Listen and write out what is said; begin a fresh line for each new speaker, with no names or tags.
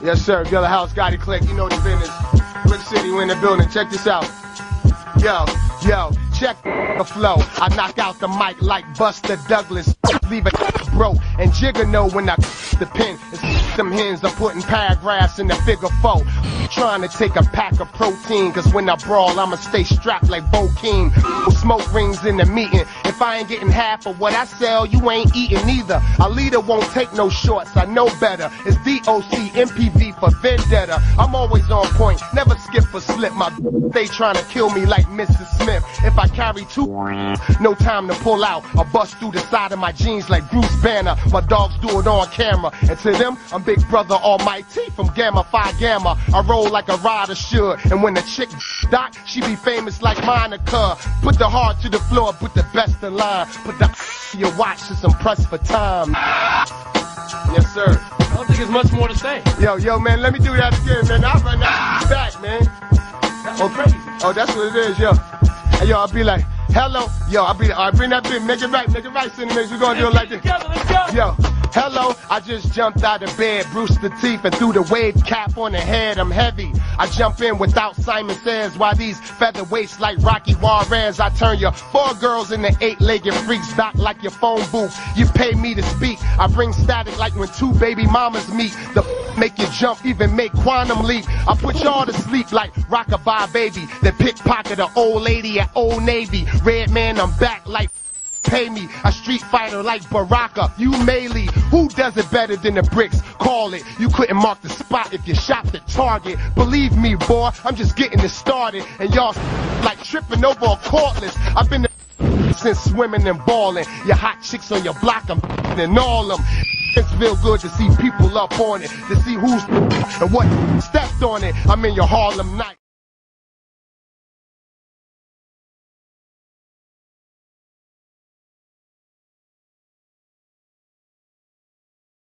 Yes, sir. Gilla House, Gotti Click. You know the business. Brick City, we in the building. Check this out. Yo, yo, check the flow. I knock out the mic like Buster Douglas. Leave it broke. And Jigga know when I the pen. It's them hens. I'm putting paragraphs in the figure four. Trying to take a pack of protein. Cause when I brawl, I'ma stay strapped like Bokeem. Smoke rings in the meeting. If I ain't getting half of what I sell, you ain't eating either. A leader won't take no shorts. I know better. It's DOC, MPV for vendetta. I'm always on point. Never skip or slip. My they trying to kill me like Mrs. Smith. If I carry two, no time to pull out. I bust through the side of my jeans like Bruce Banner. My dogs do it on camera. And to them, I'm Big Brother Almighty from Gamma Phi Gamma. I roll like a rider should. And when the chick doc, she be famous like Monica. Put the heart to the floor, put the best in line. Put the your watch is I'm pressed for time. Yes, sir.
I don't think there's much more to say.
Yo, yo, man, let me do that again, man. I'll run that back, man.
That's
Oh,
crazy.
Oh, that's what it is, yo. Yo, I'll be like, hello. Yo, I'll be, all right, bring that bit, make it right, make it right, Cinnamon. We're gonna do it like this.
Together, let's go.
Yo, hello, I just jumped out of bed, bruised the teeth, and threw the wave cap on the head. I'm heavy. I jump in without Simon Says. Why these featherweights like Rocky Juarez? I turn your four girls into eight-legged freaks, doc like your phone booth. You pay me to speak. I bring static like when two baby mamas meet. The make you jump, even make quantum leap. I put y'all to sleep like rockabye baby. That pickpocket an old lady at Old Navy. Red man, I'm back like pay me. A street fighter like Baraka. You melee. Who does it better than the bricks? Call it. You couldn't mark the spot if you shot the target. Believe me, boy, I'm just getting it started. And y'all like tripping over a cordless. I've been since swimming and balling. Your hot chicks on your block, I'm and all them. It's feel good to see people up on it, to see who's and what stepped on it. I'm in your Harlem night.